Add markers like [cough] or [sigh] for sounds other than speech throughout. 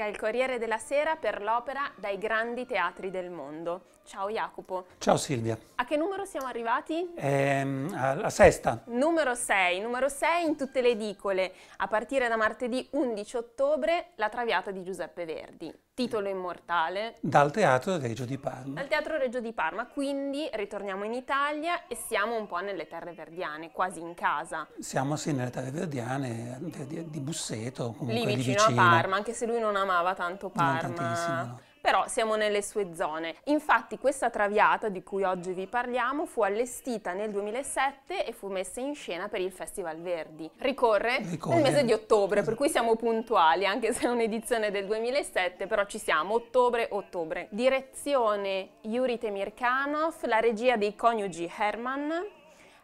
pubblica il Corriere della Sera per l'opera Dai grandi teatri del mondo. Ciao Jacopo. Ciao Silvia. A che numero siamo arrivati? Ehm, alla sesta. Numero 6. Numero 6 in tutte le edicole. A partire da martedì 11 ottobre, La Traviata di Giuseppe Verdi. Titolo immortale. Dal Teatro Reggio di Parma. Dal Teatro Reggio di Parma. Quindi ritorniamo in Italia e siamo un po' nelle terre verdiane, quasi in casa. Siamo sì nelle terre verdiane di, di Busseto, comunque lì vicino, lì vicino a Parma, anche se lui non amava tanto Parma. Non tantissimo, però siamo nelle sue zone. Infatti questa traviata di cui oggi vi parliamo fu allestita nel 2007 e fu messa in scena per il Festival Verdi. Ricorre, Ricorre. nel mese di ottobre, per cui siamo puntuali, anche se è un'edizione del 2007, però ci siamo, ottobre-ottobre. Direzione Yuri Temirkanov, la regia dei coniugi Herman,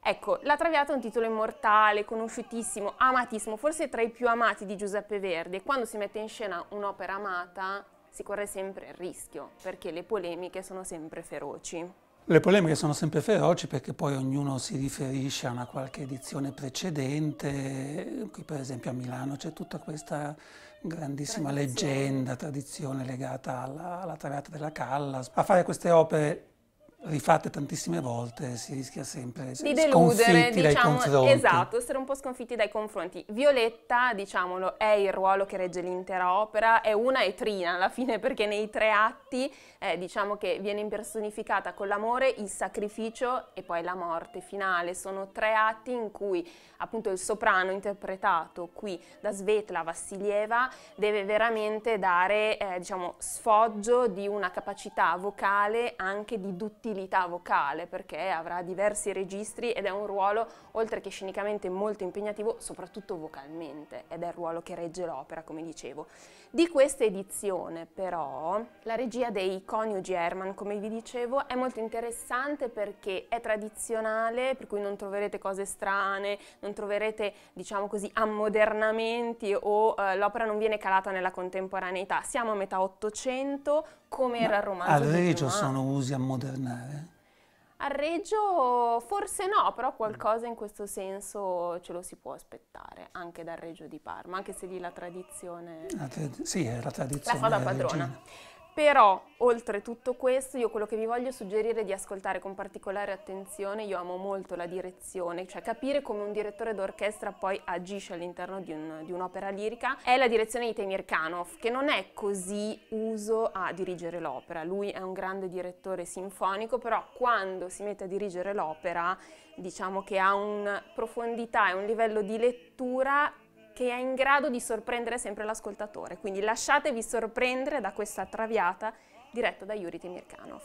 Ecco, La Traviata è un titolo immortale, conosciutissimo, amatissimo, forse tra i più amati di Giuseppe Verdi quando si mette in scena un'opera amata si corre sempre il rischio, perché le polemiche sono sempre feroci. Le polemiche sono sempre feroci perché poi ognuno si riferisce a una qualche edizione precedente, qui per esempio a Milano c'è tutta questa grandissima tradizione. leggenda, tradizione legata alla, alla Traviata della Callas. A fare queste opere rifatte tantissime volte si rischia sempre di deludere, diciamo. Esatto, essere un po' sconfitti dai confronti. Violetta, diciamolo, è il ruolo che regge l'intera opera, è una etrina alla fine [laughs] perché nei tre atti eh, diciamo che viene impersonificata con l'amore, il sacrificio e poi la morte finale. Sono tre atti in cui appunto il soprano interpretato qui da Svetla Vassilieva deve veramente dare eh, diciamo, sfoggio di una capacità vocale anche di duttilità vocale perché avrà diversi registri ed è un ruolo oltre che scenicamente molto impegnativo soprattutto vocalmente ed è il ruolo che regge l'opera come dicevo. Di questa edizione però la regia dei coniugi Herman come vi dicevo è molto interessante perché è tradizionale per cui non troverete cose strane, non troverete, diciamo così, ammodernamenti o eh, l'opera non viene calata nella contemporaneità. Siamo a metà Ottocento, come era il romanzo. Al Reggio sono usi ammodernare? A Reggio forse no, però qualcosa in questo senso ce lo si può aspettare anche dal Reggio di Parma, anche se lì la tradizione... La tra sì, è la tradizione. La fa da padrona. Regina. Però, oltre tutto questo, io quello che vi voglio suggerire è di ascoltare con particolare attenzione, io amo molto la direzione, cioè capire come un direttore d'orchestra poi agisce all'interno di, un, di un'opera lirica, è la direzione di Temir Kanov, che non è così uso a dirigere l'opera. Lui è un grande direttore sinfonico, però quando si mette a dirigere l'opera, diciamo che ha una profondità e un livello di lettura che è in grado di sorprendere sempre l'ascoltatore. Quindi lasciatevi sorprendere da questa traviata diretta da Yuri Temirkanov.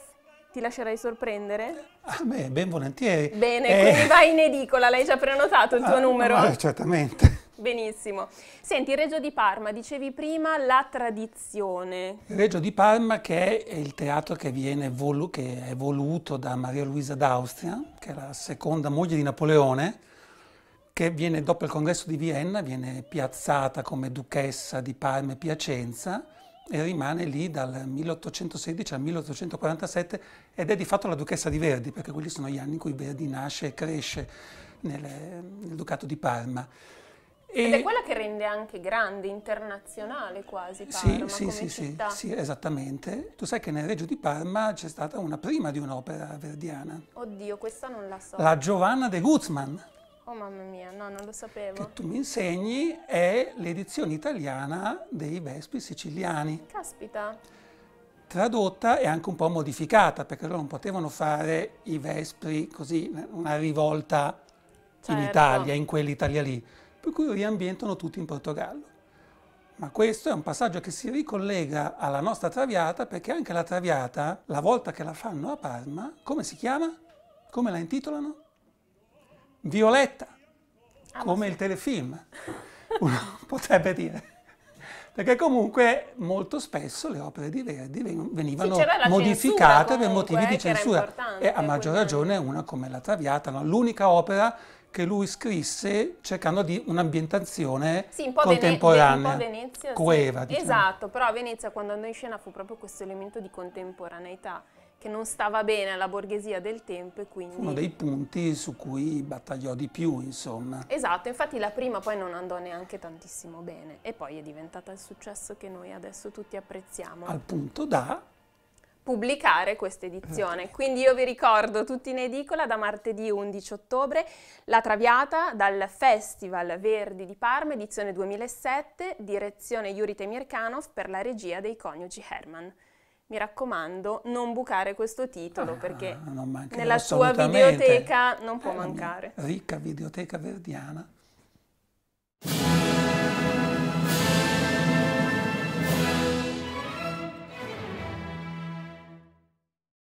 Ti lascerai sorprendere? Ah, beh, ben volentieri. Bene, eh... quindi vai in edicola, l'hai già prenotato il tuo ah, numero? Ah, certamente. Benissimo. Senti, Reggio di Parma, dicevi prima la tradizione. Reggio di Parma che è il teatro che, volu che è voluto da Maria Luisa d'Austria, che è la seconda moglie di Napoleone, che viene dopo il congresso di Vienna, viene piazzata come duchessa di Parma e Piacenza e rimane lì dal 1816 al 1847 ed è di fatto la duchessa di Verdi, perché quelli sono gli anni in cui Verdi nasce e cresce nelle, nel ducato di Parma. E Ed è quella che rende anche grande, internazionale quasi Parma sì, sì, sì, sì, esattamente. Tu sai che nel Reggio di Parma c'è stata una prima di un'opera verdiana. Oddio, questa non la so. La Giovanna de Guzman. Oh mamma mia, no, non lo sapevo. Che tu mi insegni è l'edizione italiana dei Vespi siciliani. Caspita. Tradotta e anche un po' modificata, perché loro non potevano fare i Vespri così, una rivolta certo. in Italia, in quell'Italia lì. Per cui riambientano tutti in Portogallo. Ma questo è un passaggio che si ricollega alla nostra Traviata, perché anche la Traviata, la volta che la fanno a Parma, come si chiama? Come la intitolano? Violetta, ah, come il telefilm, uno [laughs] potrebbe dire. Perché comunque molto spesso le opere di Verdi venivano sì, modificate per motivi di censura e a maggior ragione una come La Traviata, no? l'unica opera che lui scrisse cercando di un'ambientazione sì, un contemporanea, Vene- un po' Venezia, coeva. Sì. Diciamo. Esatto, però a Venezia quando andò in scena fu proprio questo elemento di contemporaneità che non stava bene alla borghesia del tempo e quindi... Uno dei punti su cui battagliò di più, insomma. Esatto, infatti la prima poi non andò neanche tantissimo bene e poi è diventata il successo che noi adesso tutti apprezziamo. Al punto da pubblicare questa edizione. Quindi io vi ricordo tutti in edicola da martedì 11 ottobre La Traviata dal Festival Verdi di Parma, edizione 2007, direzione Yuri Temirkanov per la regia dei coniugi Herman. Mi raccomando, non bucare questo titolo ah, perché nella sua videoteca non può mancare. Ricca videoteca verdiana.